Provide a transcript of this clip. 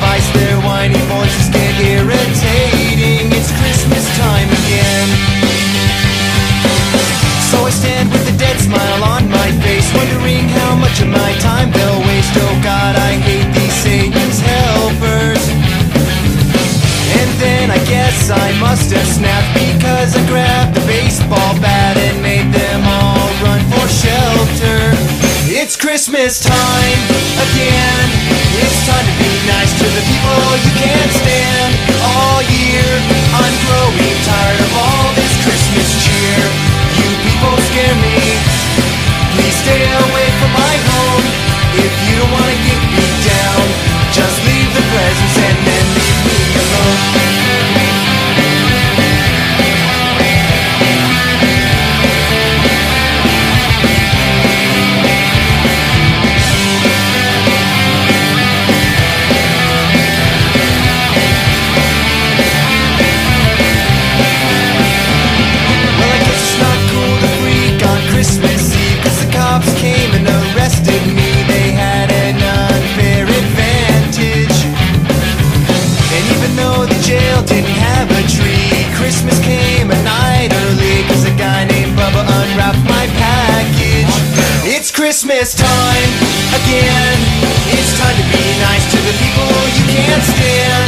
device, their whiny voices get irritating. It's Christmas time again. So I stand with a dead smile on my face, wondering how much of my time they'll waste. Oh God, I hate these Satan's helpers. And then I guess I must have snapped because I grabbed the baseball bat and made them all run for shelter. It's Christmas time again. Christmas came a night early Cause a guy named Bubba unwrapped my package. It's Christmas time again. It's time to be nice to the people you can't stand.